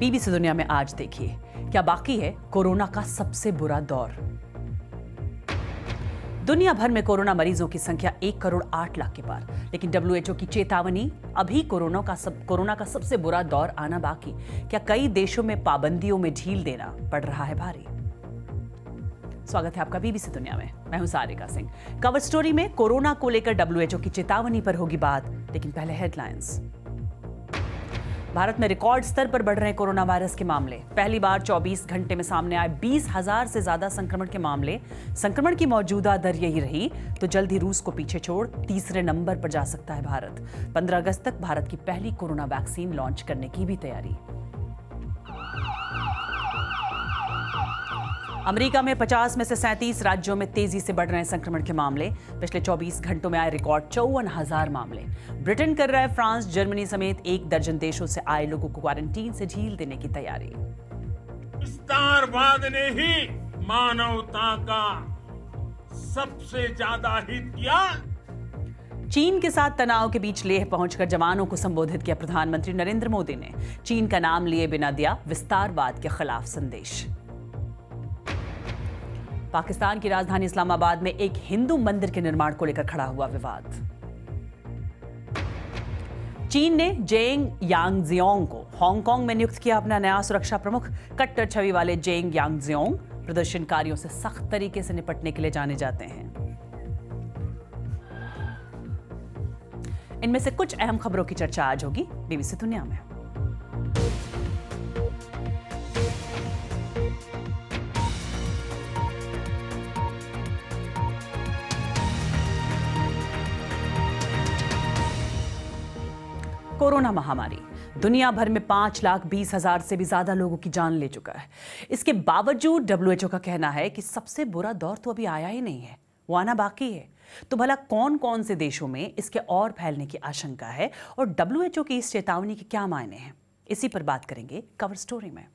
BBC दुनिया में आज देखिए, क्या बाकी है कोरोना का सबसे बुरा दौर? दुनिया भर में कोरोना मरीजों की संख्या एक करोड़ आठ लाख के पार, लेकिन डब्ल्यूएचओ की चेतावनी, अभी कोरोना का सब, कोरोना का सबसे बुरा दौर आना बाकी, क्या कई देशों में पाबंदियों में ढील देना पड़ रहा है भारी? स्वागत है आपका बीबीसी दुनिया में। मैं हूँ सारिका सिंह। कवर स्टोरी में कोरोना को लेकर डब्ल्यूएचओ की चेतावनी पर होगी बात, लेकिन पहले हेडलाइंस। भारत में रिकॉर्ड स्तर पर बढ़ रहे कोरोना वायरस के मामले। पहली बार 24 घंटे में सामने आए बीस हज़ार से ज़्यादा संक्रमण के मामले। संक्रमण की मौजूदा दर यही रही तो जल्द ही रूस को पीछे छोड़ तीसरे नंबर पर जा सकता है भारत। 15 अगस्त तक भारत की पहली कोरोना वैक्सीन लॉन्च करने की भी तैयारी। अमेरिका में 50 में से 37 राज्यों में तेज़ी से बढ़ रहे हैं संक्रमण के मामले। पिछले 24 घंटों में आए रिकॉर्ड चौवन हज़ार मामले। ब्रिटेन कर रहा है फ्रांस जर्मनी समेत एक दर्जन देशों से आए लोगों को क्वारंटीन से ढील देने की तैयारी। विस्तारवाद ने ही मानवता का सबसे ज़्यादा हित किया। चीन के साथ तनाव के बीच लेह पहुंचकर जवानों को संबोधित किया प्रधानमंत्री नरेंद्र मोदी ने। चीन का नाम लिए बिना दिया विस्तारवाद के खिलाफ संदेश। पाकिस्तान की राजधानी इस्लामाबाद में एक हिंदू मंदिर के निर्माण को लेकर खड़ा हुआ विवाद। चीन ने जेंग यांग जियोंग को हांगकांग में नियुक्त किया अपना नया सुरक्षा प्रमुख। कट्टर छवि वाले जेंग यांगजियोंग प्रदर्शनकारियों से सख्त तरीके से निपटने के लिए जाने जाते हैं। इनमें से कुछ अहम खबरों की चर्चा आज होगी। बीबीसी दुनिया में। कोरोना महामारी। दुनिया भर में पाँच लाख बीस हज़ार से भी ज़्यादा लोगों की जान ले चुका है। इसके बावजूद डब्ल्यूएचओ का कहना है कि सबसे बुरा दौर तो अभी आया ही नहीं है, वो आना बाकी है। तो भला कौन कौन से देशों में इसके और फैलने की आशंका है और डब्ल्यूएचओ की इस चेतावनी के क्या मायने हैं? इसी पर बात करेंगे कवर स्टोरी में।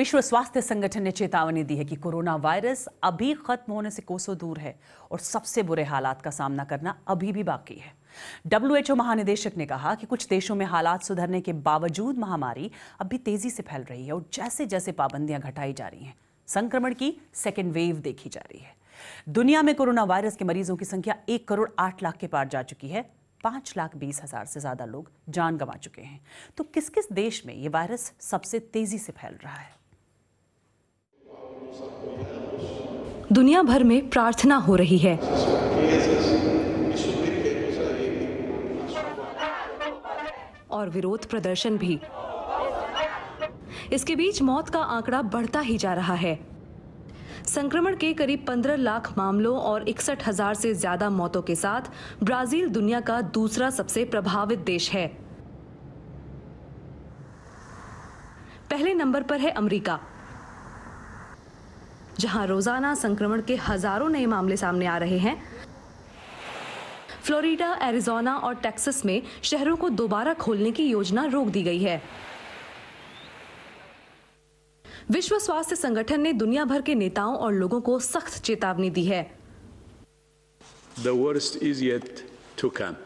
विश्व स्वास्थ्य संगठन ने चेतावनी दी है कि कोरोना वायरस अभी खत्म होने से कोसों दूर है और सबसे बुरे हालात का सामना करना अभी भी बाकी है। डब्ल्यूएचओ महानिदेशक ने कहा कि कुछ देशों में हालात सुधरने के बावजूद महामारी अभी तेज़ी से फैल रही है और जैसे जैसे पाबंदियाँ घटाई जा रही हैं, संक्रमण की सेकेंड वेव देखी जा रही है। दुनिया में कोरोना वायरस के मरीजों की संख्या एक करोड़ आठ लाख के पार जा चुकी है। पाँच लाख बीस हज़ार से ज़्यादा लोग जान गंवा चुके हैं। तो किस किस देश में ये वायरस सबसे तेज़ी से फैल रहा है? दुनिया भर में प्रार्थना हो रही है। और विरोध प्रदर्शन भी। इसके बीच मौत का आंकड़ा बढ़ता ही जा रहा है। संक्रमण के करीब 15 लाख मामलों और इकसठ हज़ार से ज़्यादा मौतों के साथ ब्राज़ील दुनिया का दूसरा सबसे प्रभावित देश है। पहले नंबर पर है अमेरिका। जहाँ रोज़ाना संक्रमण के हज़ारों नए मामले सामने आ रहे हैं। फ्लोरिडा, एरिजोना और टेक्सास में शहरों को दोबारा खोलने की योजना रोक दी गई है। विश्व स्वास्थ्य संगठन ने दुनिया भर के नेताओं और लोगों को सख्त चेतावनी दी है। The worst is yet to come.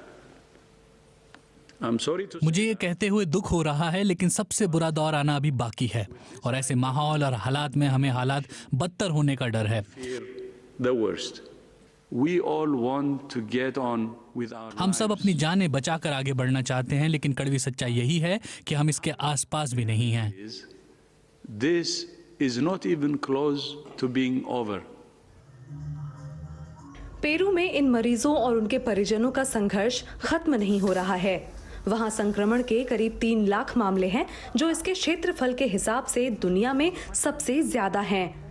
To मुझे ये कहते हुए दुख हो रहा है लेकिन सबसे बुरा दौर आना अभी बाकी है। और ऐसे माहौल और हालात में हमें हालात बदतर होने का डर है। हम सब. अपनी जानें बचाकर आगे बढ़ना चाहते हैं लेकिन कड़वी सच्चाई यही है कि हम इसके आसपास भी नहीं हैं। This is not even close to being over. Peru में इन मरीजों और उनके परिजनों का संघर्ष खत्म नहीं हो रहा है। वहाँ संक्रमण के करीब तीन लाख मामले हैं जो इसके क्षेत्रफल के हिसाब से दुनिया में सबसे ज़्यादा हैं।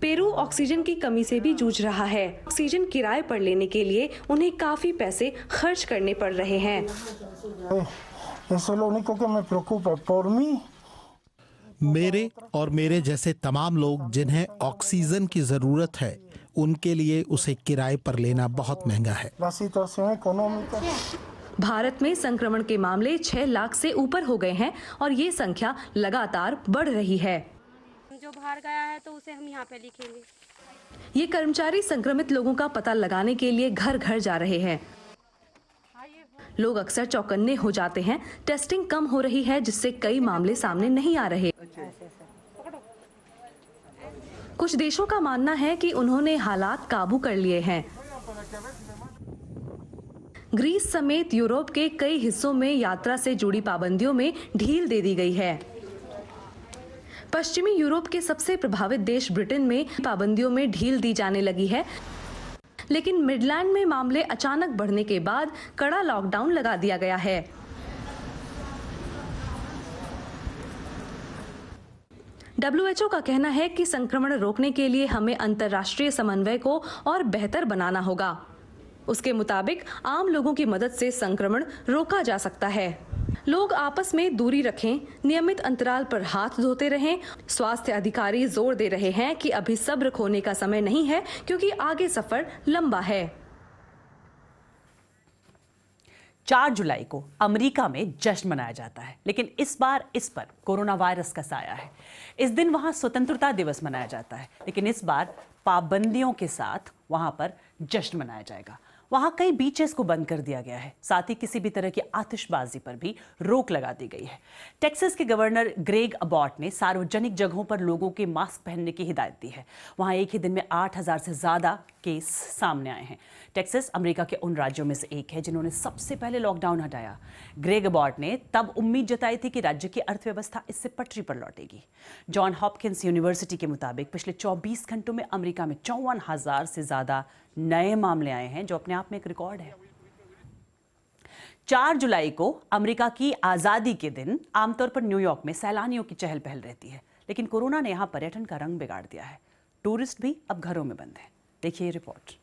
पेरू ऑक्सीजन की कमी से भी जूझ रहा है। ऑक्सीजन किराए पर लेने के लिए उन्हें काफ़ी पैसे खर्च करने पड़ रहे हैं। मेरे और मेरे जैसे तमाम लोग जिन्हें ऑक्सीजन की ज़रूरत है उनके लिए उसे किराए पर लेना बहुत महँगा है. भारत में संक्रमण के मामले 6 लाख से ऊपर हो गए हैं और ये संख्या लगातार बढ़ रही है। जो बाहर गया है तो उसे हम यहाँ पे लिखेंगे। ये कर्मचारी संक्रमित लोगों का पता लगाने के लिए घर घर जा रहे हैं। लोग अक्सर चौकन्ने हो जाते हैं। टेस्टिंग कम हो रही है जिससे कई मामले सामने नहीं आ रहे। कुछ देशों का मानना है कि उन्होंने हालात काबू कर लिए हैं। ग्रीस समेत यूरोप के कई हिस्सों में यात्रा से जुड़ी पाबंदियों में ढील दे दी गई है। पश्चिमी यूरोप के सबसे प्रभावित देश ब्रिटेन में पाबंदियों में ढील दी जाने लगी है। लेकिन मिडलैंड में मामले अचानक बढ़ने के बाद कड़ा लॉकडाउन लगा दिया गया है। डब्ल्यूएचओ का कहना है कि संक्रमण रोकने के लिए हमें अंतर्राष्ट्रीय समन्वय को और बेहतर बनाना होगा। उसके मुताबिक आम लोगों की मदद से संक्रमण रोका जा सकता है। लोग आपस में दूरी रखें, नियमित अंतराल पर हाथ धोते रहें। स्वास्थ्य अधिकारी ज़ोर दे रहे हैं कि अभी सब्र खोने का समय नहीं है क्योंकि आगे सफ़र लंबा है। चार जुलाई को अमेरिका में जश्न मनाया जाता है, लेकिन इस बार इस पर कोरोना वायरस का साया है। इस दिन वहाँ स्वतंत्रता दिवस मनाया जाता है, लेकिन इस बार पाबंदियों के साथ वहाँ पर जश्न मनाया जाएगा। वहाँ कई बीचेस को बंद कर दिया गया है। साथ ही किसी भी तरह की आतिशबाजी पर भी रोक लगा दी गई है। टेक्सास के गवर्नर ग्रेग अबॉट ने सार्वजनिक जगहों पर लोगों के मास्क पहनने की हिदायत दी है। वहाँ एक ही दिन में आठ हज़ार से ज़्यादा केस सामने आए हैं। टेक्सास अमेरिका के उन राज्यों में से एक है जिन्होंने सबसे पहले लॉकडाउन हटाया। ग्रेग अबॉट ने तब उम्मीद जताई थी कि राज्य की अर्थव्यवस्था इससे पटरी पर लौटेगी। जॉन हॉपकिंस यूनिवर्सिटी के मुताबिक पिछले 24 घंटों में अमेरिका में चौवन हज़ार से ज़्यादा नए मामले आए हैं, जो अपने आप में एक रिकॉर्ड है। चार जुलाई को अमेरिका की आज़ादी के दिन आमतौर पर न्यूयॉर्क में सैलानियों की चहल पहल रहती है, लेकिन कोरोना ने यहाँ पर्यटन का रंग बिगाड़ दिया है। टूरिस्ट भी अब घरों में बंद हैं। देखिए रिपोर्ट।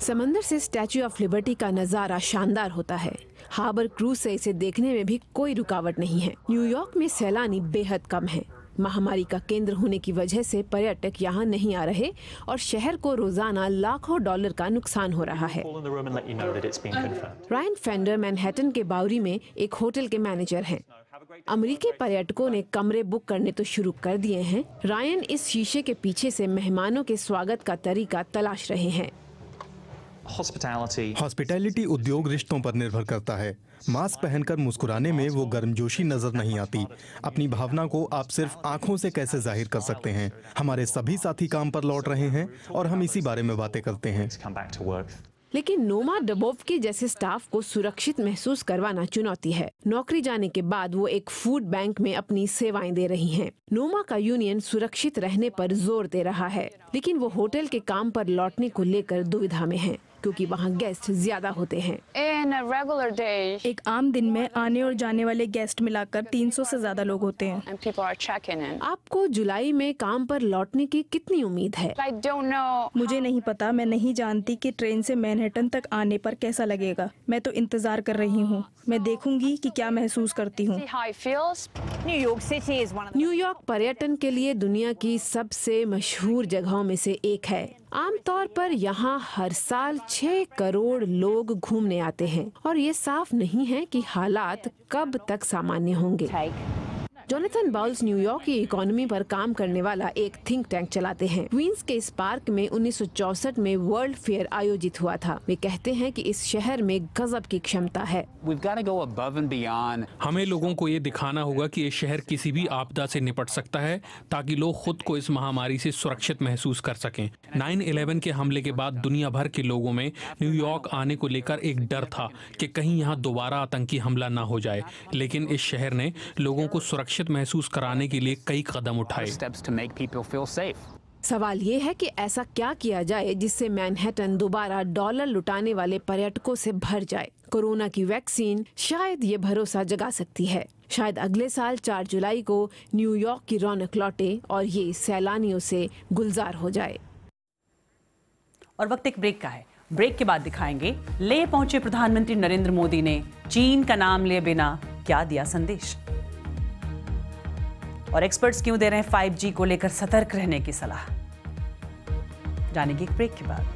समंदर से स्टैच्यू ऑफ़ लिबर्टी का नज़ारा शानदार होता है। हार्बर क्रूज से इसे देखने में भी कोई रुकावट नहीं है। न्यूयॉर्क में सैलानी बेहद कम है। महामारी का केंद्र होने की वजह से पर्यटक यहाँ नहीं आ रहे और शहर को रोज़ाना लाखों डॉलर का नुकसान हो रहा है। रायन फेंडर मैनहेटन के बावरी में एक होटल के मैनेजर हैं। अमेरिकी पर्यटकों ने कमरे बुक करने तो शुरू कर दिए हैं। रायन इस शीशे के पीछे से मेहमानों के स्वागत का तरीका तलाश रहे हैं। हॉस्पिटैलिटी उद्योग रिश्तों पर निर्भर करता है। मास्क पहनकर मुस्कुराने में वो गर्मजोशी नज़र नहीं आती। अपनी भावना को आप सिर्फ़ आँखों से कैसे ज़ाहिर कर सकते हैं? हमारे सभी साथी काम पर लौट रहे हैं और हम इसी बारे में बातें करते हैं। लेकिन नोमा डबोव के जैसे स्टाफ को सुरक्षित महसूस करवाना चुनौती है। नौकरी जाने के बाद वो एक फ़ूड बैंक में अपनी सेवाएँ दे रही हैं। नोमा का यूनियन सुरक्षित रहने पर ज़ोर दे रहा है लेकिन वो होटल के काम पर लौटने को लेकर दुविधा में है। क्योंकि वहाँ गेस्ट ज़्यादा होते हैं। Day, एक आम दिन में आने और जाने वाले गेस्ट मिलाकर 300 से ज़्यादा लोग होते हैं। आपको जुलाई में काम पर लौटने की कितनी उम्मीद है? मुझे नहीं पता मैं नहीं जानती कि ट्रेन से मैनहट्टन तक आने पर कैसा लगेगा। मैं तो इंतज़ार कर रही हूँ। मैं देखूँगी कि क्या महसूस करती हूँ। न्यूयॉर्क पर्यटन के लिए दुनिया की सबसे मशहूर जगहों में से एक है। आमतौर पर यहाँ हर साल छह करोड़ लोग घूमने आते हैं और ये साफ़ नहीं है कि हालात कब तक सामान्य होंगे। जोनाथन बाउल्स न्यूयॉर्क की इकोनॉमी पर काम करने वाला एक थिंक टैंक चलाते हैं। क्वींस के इस पार्क में उन्नीस में वर्ल्ड फेयर आयोजित हुआ था। वे कहते हैं कि इस शहर में गजब की क्षमता है। हमें लोगों को ये दिखाना होगा कि ये शहर किसी भी आपदा से निपट सकता है ताकि लोग खुद को इस महामारी से सुरक्षित महसूस कर सकें। 9/11 के हमले के बाद दुनिया भर के लोगों में न्यूयॉर्क आने को लेकर एक डर था कि कहीं यहाँ दोबारा आतंकी हमला ना हो जाए। लेकिन इस शहर ने लोगों को सुरक्षित सुरक्षित महसूस कराने के लिए कई कदम उठाए। सवाल ये है कि ऐसा क्या किया जाए जिससे मैनहट्टन दोबारा डॉलर लुटाने वाले पर्यटकों से भर जाए? कोरोना की वैक्सीन शायद ये भरोसा जगा सकती है। शायद अगले साल 4 जुलाई को न्यूयॉर्क की रौनक लौटे और ये सैलानियों से गुलजार हो जाए। और वक्त एक ब्रेक का है। ब्रेक के बाद दिखाएँगे ले पहुँचे प्रधानमंत्री नरेंद्र मोदी ने चीन का नाम लिए बिना क्या दिया संदेश? और एक्सपर्ट्स क्यों दे रहे हैं फाइव को लेकर सतर्क रहने की सलाह? जानेगी एक ब्रेक के बाद।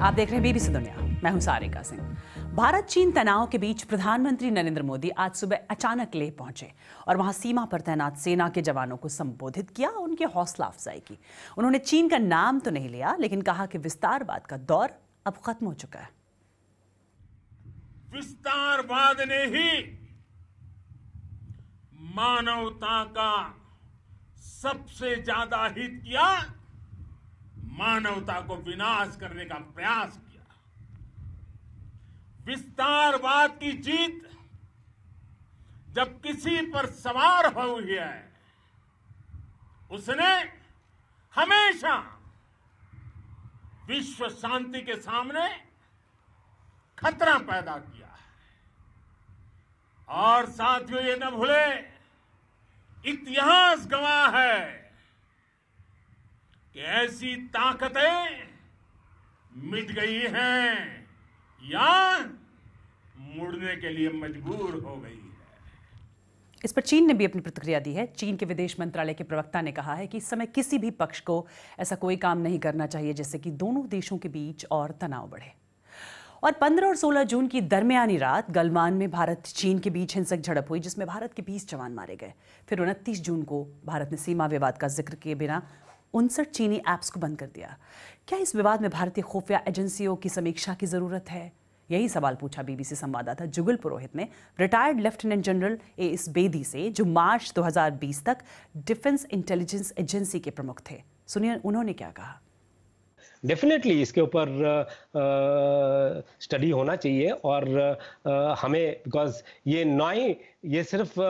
आप देख रहे हैं बीबीसी दुनिया। मैं हूँ सारिका सिंह। भारत चीन तनाव के बीच प्रधानमंत्री नरेंद्र मोदी आज सुबह अचानक लेह पहुँचे और वहाँ सीमा पर तैनात सेना के जवानों को संबोधित किया उनके हौसला अफजाई की। उन्होंने चीन का नाम तो नहीं लिया, लेकिन कहा कि विस्तारवाद का दौर अब खत्म हो चुका है। विस्तारवाद ने ही मानवता का सबसे ज़्यादा हित किया मानवता को विनाश करने का प्रयास किया विस्तारवाद की जीत जब किसी पर सवार हो हुई है, उसने हमेशा विश्व शांति के सामने खतरा पैदा किया है। और साथियों, ये न भूले, इतिहास गवाह है कि ऐसी ताकतें मिट गई हैं। या मुड़ने के लिए मजबूर हो गई इस पर चीन ने भी अपनी प्रतिक्रिया दी है। चीन के विदेश मंत्रालय के प्रवक्ता ने कहा है कि इस समय किसी भी पक्ष को ऐसा कोई काम नहीं करना चाहिए, जिससे कि दोनों देशों के बीच और तनाव बढ़े। और 15 और 16 जून की दरमियानी रात गलवान में भारत चीन के बीच हिंसक झड़प हुई, जिसमें भारत के 20 जवान मारे गए। फिर उनतीस जून को भारत ने सीमा विवाद का ज़िक्र किए बिना उनसठ चीनी ऐप्स को बंद कर दिया। क्या इस विवाद में भारतीय खुफिया एजेंसियों की समीक्षा की ज़रूरत है? यही सवाल पूछा बीबीसी संवाददाता जुगल पुरोहित ने। Retired lieutenant general A S Bedi से जो मार्च 2020 तक डिफेंस इंटेलिजेंस एजेंसी के प्रमुख थे। सुनिए उन्होंने क्या कहा। डेफिनेटली इसके ऊपर स्टडी होना चाहिए और आ, हमें बिकॉज़ ये नॉई ये सिर्फ़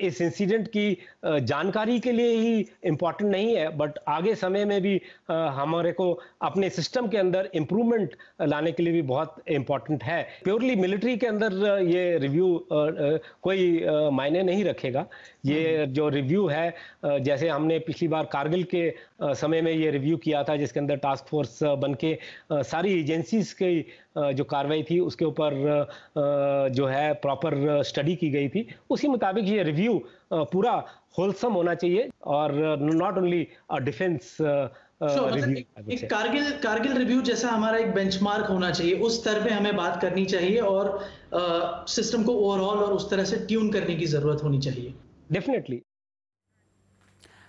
इस इंसिडेंट की जानकारी के लिए ही इंपॉर्टेंट नहीं है बट आगे समय में भी हमारे को अपने सिस्टम के अंदर इम्प्रूवमेंट लाने के लिए भी बहुत इंपॉर्टेंट है। प्योरली मिलिट्री के अंदर ये रिव्यू कोई मायने नहीं रखेगा। ये जो रिव्यू है जैसे हमने पिछली बार कारगिल के समय में ये रिव्यू किया था जिसके अंदर टास्क फोर्स बन के सारी एजेंसीज की जो कार्रवाई थी उसके ऊपर जो है प्रॉपर स्टडी की गई थी। उसी मुताबिक ये रिव्यू पूरा होलसम होना चाहिए और नॉट ओनली डिफेंस एक कारगिल कारगिल रिव्यू जैसा हमारा एक बेंचमार्क होना चाहिए उस स्तर पे हमें बात करनी चाहिए और सिस्टम को ओवरऑल और उस तरह से ट्यून करने की ज़रूरत होनी चाहिए। डेफिनेटली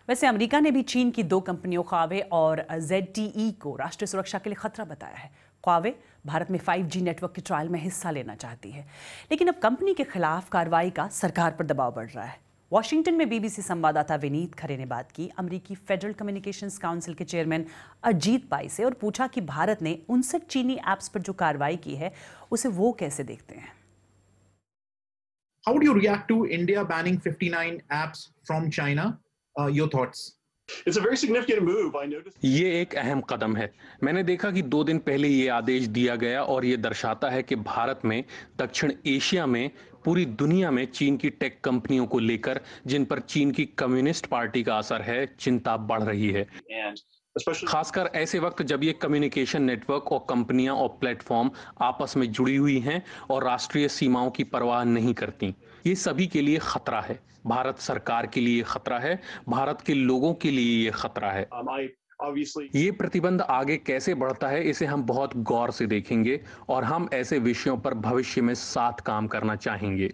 वैसे अमेरिका ने भी चीन की दो कंपनियों खावे और जेड को राष्ट्रीय सुरक्षा के लिए खतरा बताया है। ख्वावे भारत में 5G नेटवर्क के ट्रायल में हिस्सा लेना चाहती है लेकिन अब कंपनी के खिलाफ कार्रवाई का सरकार पर दबाव बढ़ रहा है वॉशिंगटन में बीबीसी संवाददाता विनीत खरे ने बात की अमेरिकी फेडरल कम्युनिकेशंस काउंसिल के चेयरमैन अजीत पाई से और पूछा कि भारत ने उनसठ चीनी एप्स पर जो कार्रवाई की है उसे वो कैसे देखते हैं How do you react to India banning 59 apps from China? Uh, your thoughts? ये एक अहम कदम है। मैंने देखा कि दो दिन पहले ये आदेश दिया गया और ये दर्शाता है कि भारत में दक्षिण एशिया में पूरी दुनिया में चीन की टेक कंपनियों को लेकर जिन पर चीन की कम्युनिस्ट पार्टी का असर है चिंता बढ़ रही है। खासकर ऐसे वक्त जब ये कम्युनिकेशन नेटवर्क और कंपनियाँ और प्लेटफॉर्म आपस में जुड़ी हुई हैं और राष्ट्रीय सीमाओं की परवाह नहीं करती। ये सभी के लिए खतरा है। भारत सरकार के लिए खतरा है। भारत के लोगों के लिए ये खतरा है। ये प्रतिबंध आगे कैसे बढ़ता है इसे हम बहुत गौर से देखेंगे और हम ऐसे विषयों पर भविष्य में साथ काम करना चाहेंगे।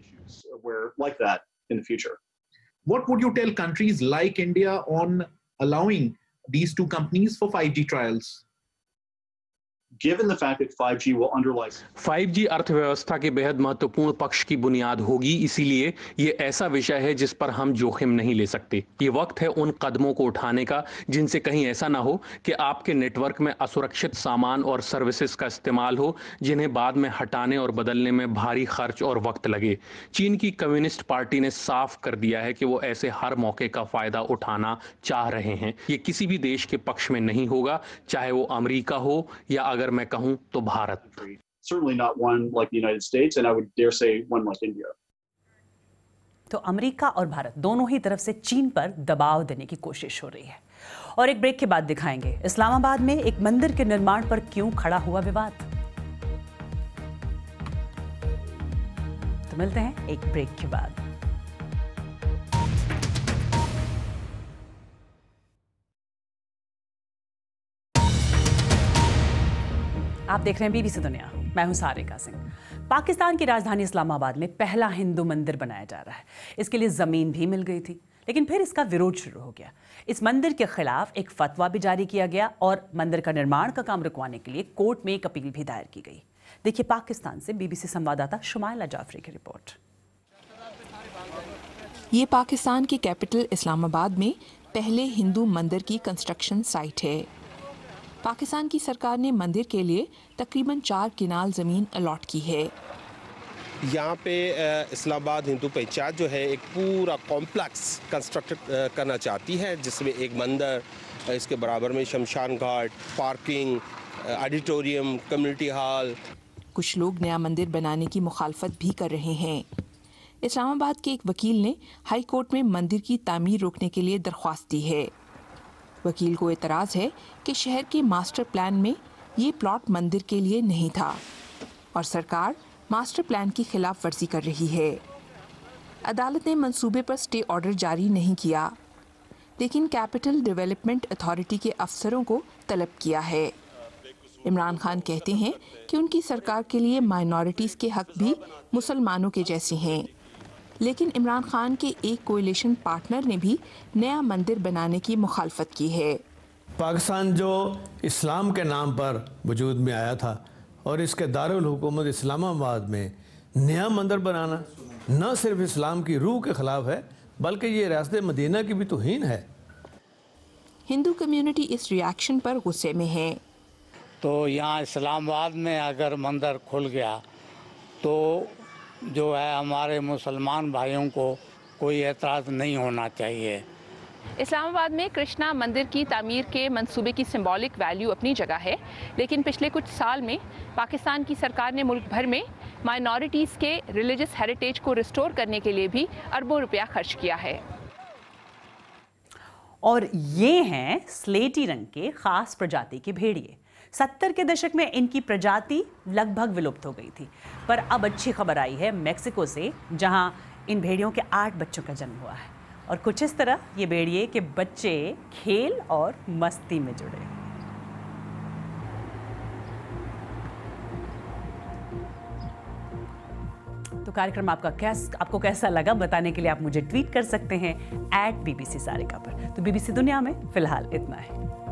What would you tell countries like India on allowing these two companies for 5G trials? Given the fact that 5G will underlie 5G अर्थव्यवस्था के बेहद महत्वपूर्ण पक्ष की बुनियाद होगी, इसीलिए ये ऐसा विषय है जिस पर हम जोखिम नहीं ले सकते। ये वक्त है उन कदमों को उठाने का, जिनसे कहीं ऐसा ना हो कि आपके नेटवर्क में असुरक्षित सामान और सर्विसेज़ का इस्तेमाल हो, जिन्हें बाद में हटाने और बदलने में भारी खर्च और वक्त लगे। चीन की कम्युनिस्ट पार्टी ने साफ़ कर दिया है कि वो ऐसे हर मौके का फ़ायदा उठाना चाह रहे हैं। ये किसी भी देश के पक्ष में नहीं होगा, चाहे वो अमरीका हो या अगर मैं कहूँ तो Bharat. Certainly not one like the United States and I would dare say one like India. तो अमेरिका और भारत दोनों ही तरफ़ से चीन पर दबाव देने की कोशिश हो रही है। और एक ब्रेक के बाद दिखाएँगे इस्लामाबाद में एक मंदिर के निर्माण पर क्यों खड़ा हुआ विवाद? तो मिलते हैं एक ब्रेक के बाद। आप देख रहे हैं बीबीसी दुनिया। मैं हूँ सारिका सिंह। पाकिस्तान की राजधानी इस्लामाबाद में पहला हिंदू मंदिर बनाया जा रहा है। इसके लिए ज़मीन भी मिल गई थी, लेकिन फिर इसका विरोध शुरू हो गया। इस मंदिर के खिलाफ एक फतवा भी जारी किया गया और मंदिर का निर्माण का काम रुकवाने के लिए कोर्ट में एक अपील भी दायर की गई। देखिए पाकिस्तान से बीबीसी संवाददाता शुमाइला जाफरी की रिपोर्ट। ये पाकिस्तान की कैपिटल इस्लामाबाद में पहले हिंदू मंदिर की कंस्ट्रक्शन साइट है। पाकिस्तान की सरकार ने मंदिर के लिए तकरीबन चार किनाल ज़मीन अलॉट की है। यहाँ पे इस्लामाबाद हिंदू पंचायत जो है एक पूरा कॉम्प्लेक्स कंस्ट्रक्ट करना चाहती है जिसमें एक मंदिर इसके बराबर में शमशान घाट पार्किंग ऑडिटोरियम कम्युनिटी हॉल। कुछ लोग नया मंदिर बनाने की मुखालफत भी कर रहे हैं। इस्लामाबाद के एक वकील ने हाई कोर्ट में मंदिर की तामीर रोकने के लिए दरख्वास्त दी है। वकील को एतराज़ है कि शहर के मास्टर प्लान में ये प्लॉट मंदिर के लिए नहीं था और सरकार मास्टर प्लान की खिलाफ वर्जी कर रही है। अदालत ने मंसूबे पर स्टे ऑर्डर जारी नहीं किया, लेकिन कैपिटल डेवलपमेंट अथॉरिटी के अफसरों को तलब किया है। इमरान खान कहते हैं कि उनकी सरकार के लिए माइनॉरिटीज़ के हक भी मुसलमानों के जैसे हैं। लेकिन इमरान खान के एक कोलिशन पार्टनर ने भी नया मंदिर बनाने की मुखालफत की है। पाकिस्तान जो इस्लाम के नाम पर वजूद में आया था और इसके दारुल हुकूमत इस्लामाबाद में नया मंदिर बनाना न सिर्फ़ इस्लाम की रूह के ख़िलाफ़ है बल्कि ये रियासत मदीना की भी तोहन है। हिंदू कम्युनिटी इस रिएक्शन पर गुस्से में है। तो यहाँ इस्लामाबाद में अगर मंदिर खुल गया तो जो है हमारे मुसलमान भाइयों को कोई एतराज़ नहीं होना चाहिए। इस्लामाबाद में कृष्णा मंदिर की तामीर के मंसूबे की सिंबॉलिक वैल्यू अपनी जगह है लेकिन पिछले कुछ साल में पाकिस्तान की सरकार ने मुल्क भर में माइनॉरिटीज़ के रिलीजियस हेरिटेज को रिस्टोर करने के लिए भी अरबों रुपया खर्च किया है। और ये हैं स्लेटी रंग के खास प्रजाति के भेड़िए। सत्तर के दशक में इनकी प्रजाति लगभग विलुप्त हो गई थी। पर अब अच्छी खबर आई है मेक्सिको से, जहाँ इन भेड़ियों के आठ बच्चों का जन्म हुआ है। और कुछ इस तरह ये भेड़िए के बच्चे खेल और मस्ती में जुड़े। तो कार्यक्रम आपका कैस, आपको कैसा लगा बताने के लिए आप मुझे ट्वीट कर सकते हैं एट बीबीसी सारिका पर। तो बीबीसी दुनिया में फ़िलहाल इतना है।